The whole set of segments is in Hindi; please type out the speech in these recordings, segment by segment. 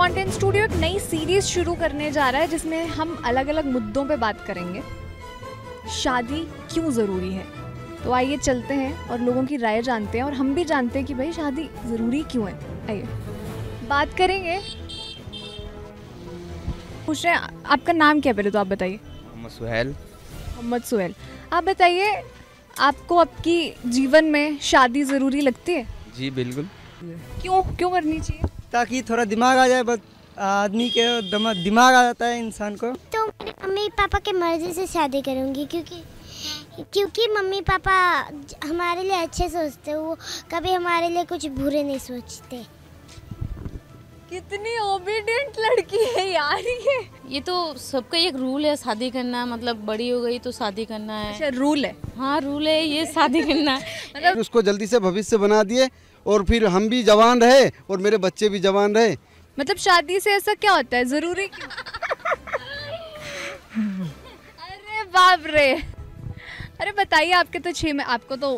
स्टूडियो एक नई सीरीज़ शुरू करने जा रहा है जिसमें हम अलग अलग मुद्दों पे बात करेंगे। शादी क्यों ज़रूरी है? तो आइए चलते हैं और लोगों की राय जानते हैं और हम भी जानते हैं कि भाई शादी ज़रूरी क्यों है? आइए। बात करेंगे। पूछ रहे हैं आपका नाम क्या पहले तो आप बताइए। मोहम्मद सुहेल। मोहम्मद सुहेल। आप बताइए आपको आपकी जीवन में शादी ज़रूरी लगती है? जी बिल्कुल। क्यों? क्यों करनी चाहिए? ताकि थोड़ा दिमाग आ जाए बस आदमी के दिमाग आ जाता है इंसान को। तो मम्मी पापा के मर्ज़ी से शादी करूँगी क्योंकि क्योंकि मम्मी पापा हमारे लिए अच्छे सोचते हैं वो कभी हमारे लिए कुछ बुरे नहीं सोचते। कितनी ओबीडियंट लड़की है यार ये। ये तो सबका एक रूल है शादी करना मतलब बड़ी हो गई तो शादी करना है। अच्छा रूल है। हाँ रूल है ये शादी करना है। उसको जल्दी से भविष्य बना दिए और फिर हम भी जवान रहे और मेरे बच्चे भी जवान रहे। मतलब शादी से ऐसा क्या होता है? ज़रूरी अरे बाप रे। अरे बताइए आपके तो छः में आपको तो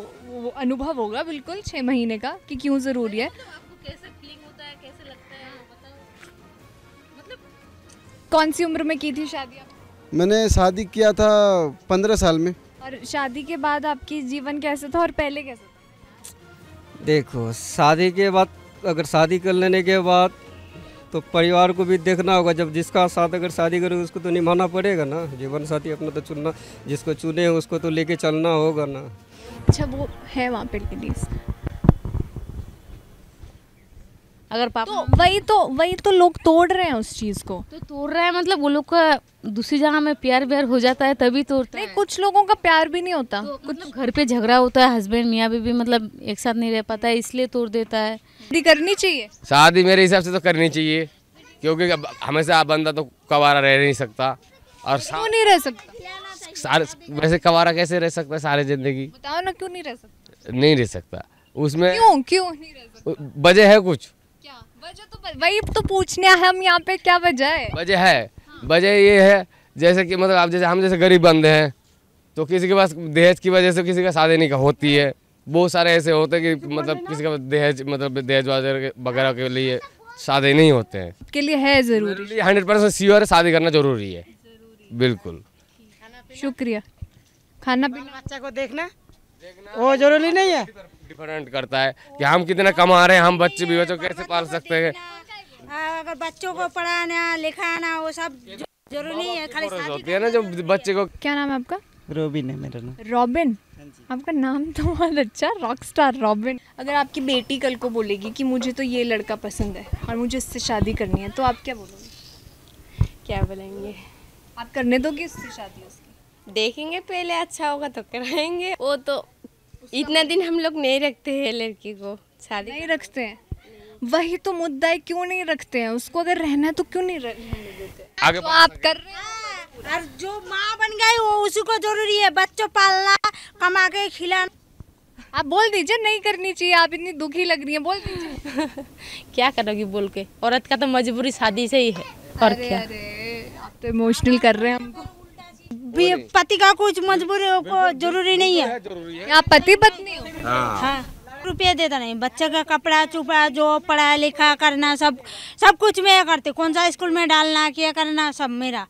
अनुभव होगा बिल्कुल छः महीने का कि क्यों ज़रूरी है। कैसे फीलिंग होता है कैसे लगता है बताओ। कौन सी उम्र में की थी शादी आप? मैंने शादी किया था पंद्रह साल में। और शादी के बाद आपकी जीवन कैसे था और पहले कैसे था? देखो, शादी के बाद, अगर शादी कर लेने के बाद तो परिवार को भी देखना होगा। जब जिसका साथ अगर शादी करोगे, उसको तो निभाना पड़ेगा ना। जीवन साथी अपना तो चुनना, जिसको चुने, उसको तो लेके चलना होगा ना। अच्छा वो है वहाँ पे लेडीज़ अगर पापा तो वही तो वही तो लोग तोड़ रहे हैं उस चीज़ को। तो तोड़ रहा है मतलब वो लोग का दूसरी जगह में प्यार व्यार हो जाता है तभी तोड़ता नहीं है। कुछ लोगों का प्यार भी नहीं होता। तो मतलब घर पे झगड़ा होता है हस्बैंड मियाँ बीवी मतलब एक साथ नहीं रह पाता है इसलिए तोड़ देता है। शादी करनी चाहिए। शादी मेरे हिसाब से तो करनी चाहिए क्योंकि हमेशा बंदा तो कवारा रह नहीं सकता और क्यों नहीं रह सकता? सारे वैसे कवारा कैसे रह सकता है सारी ज़िंदगी? बताओ ना क्यों नहीं रह सकता? नहीं रह सकता। उसमें क्यों क्यों नहीं रह सकता? वजह है कुछ? वजह तो वही तो पूछने हम यहाँ पे क्या वजह है? वजह है। वजह ये है जैसे कि मतलब आप जैसे हम जैसे गरीब बंदे हैं तो किसी के पास दहेज की वजह से किसी का शादी नहीं होती है। बहुत सारे ऐसे होते हैं कि मतलब किसी का दहेज मतलब दहेज वगैरह के लिए शादी नहीं होते हैं। के लिए है ज़रूरी। हंड्रेड परसेंट श्योर है शादी करना ज़रूरी है। बिल्कुल। शुक्रिया। खाना पीना बच्चा को देखना। वो ज़रूरी नहीं है। डिफरेंट करता है कि हम कितना कमा रहे हैं हम बच्चे भी बच्चों को कैसे पाल सकते हैं? अगर बच्चों को पढ़ाना लिखाना वो सब ज़रूरी है खाली होती है ना जब बच्चे को क्या नाम है आपका? रोबिन है मेरा नाम। रॉबिन? आपका नाम तो बहुत अच्छा रॉक स्टार रॉबिन। अगर आपकी बेटी कल को बोलेगी कि मुझे तो ये लड़का पसंद है और मुझे इससे शादी करनी है तो आप क्या बोलोगे? क्या बोलेंगे? आप करने दोगे इससे शादी उसकी देखेंगे पहले अच्छा होगा तो कराएँगे। वो तो इतना दिन हम लोग नहीं रखते हैं लड़की को शादी नहीं रखते हैं। वही तो मुद्दा है क्यों नहीं रखते हैं? उसको अगर रहना है तो क्यों नहीं रहने देते आगे तो आप कर रहे हैं। और जो माँ बन गई वो उसी को ज़रूरी है। बच्चों पालना कमा के खिलाना। आप बोल दीजिए नहीं करनी चाहिए। आप इतनी दुखी लग रही हैं बोल दीजिए। क्या करोगी बोल के? औरत का तो मजबूरी शादी से ही है। और अरे क्या? अरे आप तो इमोशनल कर रहे हैं हमको। पति का कुछ मजबूरी को ज़रूरी नहीं है। आप पति पत्नी हो। हाँ। रुपये देता नहीं। बच्चे का कपड़ा चुपड़ा जो पढ़ा लिखा करना सब सब कुछ मैं करती। कौन सा स्कूल में डालना क्या करना सब मेरा।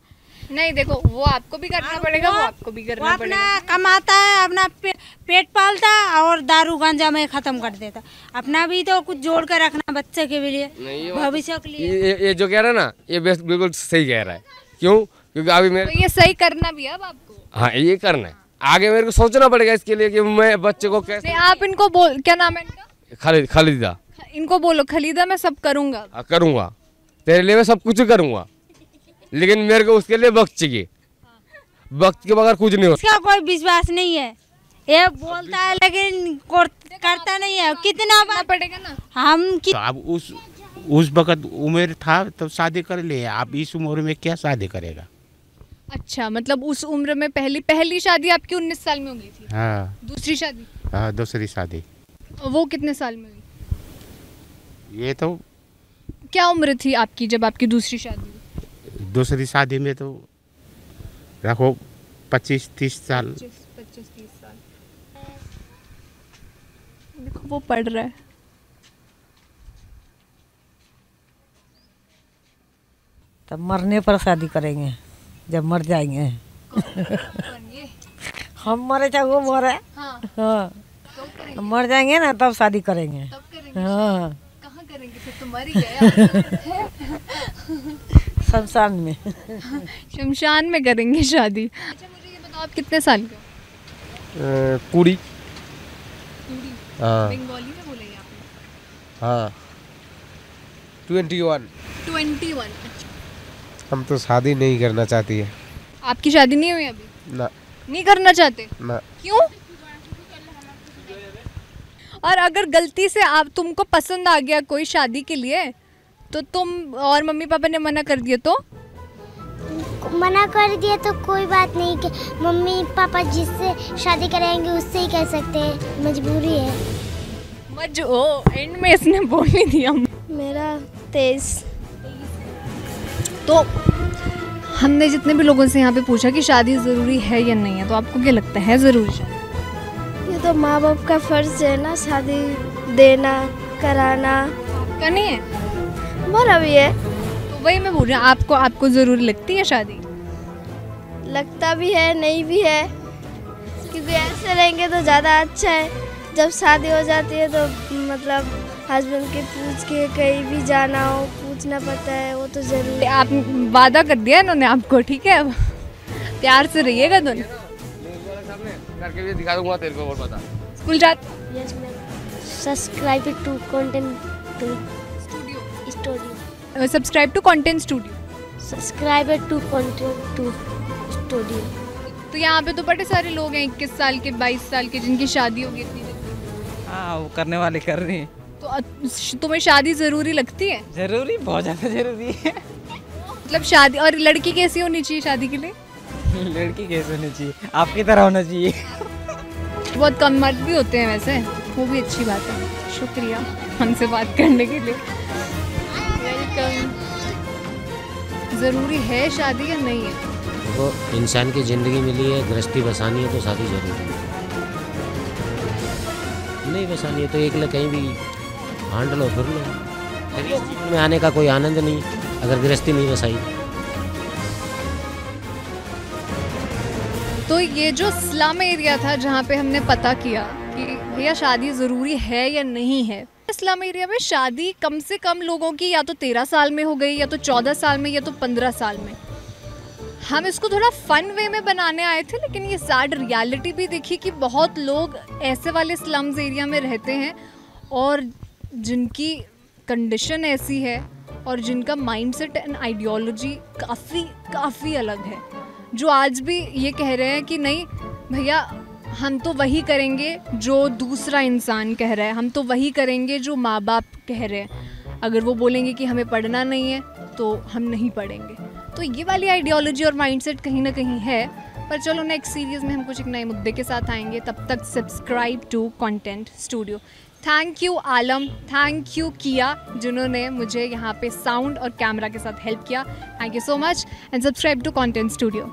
नहीं देखो वो आपको भी करना पड़ेगा वो आपको भी वो करना अपना पड़ेगा। कमाता है अपना पे, पेट पालता और दारू गांजा में खत्म कर देता। अपना भी तो कुछ जोड़ कर रखना बच्चे के लिए भविष्य के लिए। ये, ये जो कह रहा है ना ये बिल्कुल सही कह रहा है। क्यों? क्योंकि अभी मेरे तो ये सही करना भी है अब आपको। हाँ ये करना है। आगे मेरे को सोचना पड़ेगा इसके लिए कि मैं बच्चे को कैसे आप इनको बोल क्या नाम है इनका? खालिद खालिदा। इनको बोलो खलीदा मैं सब करूँगा। हाँ, करूँगा। तेरे लिए मैं सब कुछ करूँगा। लेकिन मेरे को उसके लिए वक्त चाहिए। वक्त के बगैर कुछ नहीं होता इसका कोई विश्वास नहीं है। ये बोलता है लेकिन करता नहीं है। कितना बार पड़ेगा ना। हम कि तो अब उस उस वक्त उम्र था तो शादी कर लिए। आप इस उम्र में क्या शादी करेगा? अच्छा मतलब उस उम्र में पहली पहली शादी आपकी उन्नीस साल में हो गई थी? हाँ। दूसरी शादी? हाँ दूसरी शादी। वो कितने साल में हुई? ये तो क्या उम्र थी आपकी जब आपकी दूसरी शादी दूसरी शादी में तो रखो पच्चीस तीस साल। पच्चीस पच्चीस तीस साल। देखो वो पढ़ रहा है। तब मरने पर शादी करेंगे। जब मर जाएँगे। हम मरे चाहे वो मरे। हाँ। हाँ हम मर जाएँगे ना तब शादी करेंगे। तब करेंगे हाँ। कहाँ करेंगे फिर तो मर ही गया शमशान में। शमशान में करेंगे शादी। अच्छा मुझे ये बताओ आप कितने साल के हो? कुड़ी। कुड़ी। हाँ। बंगाली में बोलेंगे हाँ। Twenty one. Twenty one. हम तो शादी नहीं करना चाहती है। आपकी शादी नहीं हुई अभी? ना। नहीं करना चाहते? ना। क्यों? और अगर गलती से आप तुमको पसंद आ गया कोई शादी के लिए तो तुम और मम्मी पापा ने मना कर दिया तो? मना कर दिया तो कोई बात नहीं कि मम्मी पापा जिससे शादी कराएँगे उससे ही कर सकते हैं। मजबूरी है। मज ओ एंड में इसने बोल ही दिया। मेरा तेईस तो हमने जितने भी लोगों से यहाँ पे पूछा कि शादी ज़रूरी है या नहीं है तो आपको क्या लगता है ज़रूरी शादी ये तो माँ बाप का फ़र्ज़ है ना शादी देना कराना। आपका नहीं है? हमारा भी है। तो वही मैं बोल रही हूँ आपको आपको ज़रूरी लगती है शादी? लगता भी है नहीं भी है। क्योंकि ऐसे रहेंगे तो ज़्यादा अच्छा है। जब शादी हो जाती है तो मतलब हस्बैंड के पूछ के कहीं भी जाना हो। पूछना पड़ता है वो तो ज़रूरी आप वादा कर दिया इन्होंने आपको ठीक है? अब प्यार से रहिएगा दोनों। करके भी दिखा दूँगा तेरे को और बता स्कूल जाते yes ma'am subscribe to content to studio subscribe to content studio subscribe to content to studio तो यहाँ पे तो बड़े सारे लोग हैं इक्कीस साल के बाईस साल के जिनकी शादी होगी इतनी हाँ वो करने वाले कर रहे हैं। तो तुम्हें शादी ज़रूरी लगती है? ज़रूरी बहुत ज़्यादा ज़रूरी है। मतलब शादी और लड़की कैसी होनी चाहिए शादी के लिए? लड़की कैसे होनी चाहिए? आपकी तरह होना चाहिए। बहुत कम मर्द भी होते हैं वैसे वो भी अच्छी बात है। शुक्रिया हमसे बात करने के लिए। वेलकम ज़रूरी है शादी या नहीं है? देखो इंसान की ज़िंदगी मिली है गृहस्थी बसानी है तो शादी ज़रूरी है। नहीं बसानी है तो एक कहीं भी हांड लो, फिर लो। जीवन में आने का कोई आनंद नहीं, अगर गृहस्थी नहीं बसाई। तो ये जो स्लम एरिया था जहाँ पे हमने पता किया कि भैया शादी ज़रूरी है या नहीं है, स्लम एरिया में शादी कम से कम लोगों की या तो तेरह साल में हो गई, या तो चौदह साल में, या तो पंद्रह साल में। हम इसको थोड़ा फन वे में बनाने आए थे, लेकिन ये सैड रियलिटी भी देखी कि बहुत लोग ऐसे वाले स्लम्स एरिया में रहते हैं और जिनकी कंडीशन ऐसी है और जिनका माइंडसेट एंड आइडियोलॉजी काफ़ी काफ़ी अलग है। जो आज भी ये कह रहे हैं कि नहीं, भैया, हम तो वही करेंगे जो दूसरा इंसान कह रहा है। हम तो वही करेंगे जो माँ बाप कह रहे हैं। अगर वो बोलेंगे कि हमें पढ़ना नहीं है तो हम नहीं पढ़ेंगे। तो ये वाली आइडियोलॉजी और माइंडसेट कहीं ना कहीं है, पर चलो नेक्स्ट सीरीज़ में हम कुछ एक नए मुद्दे के साथ आएँगे। तब तक subscribe to content studio thank you Alam thank you किया जिन्होंने मुझे यहाँ पे साउंड और कैमरा के साथ हेल्प किया. Thank you so much and subscribe to content studio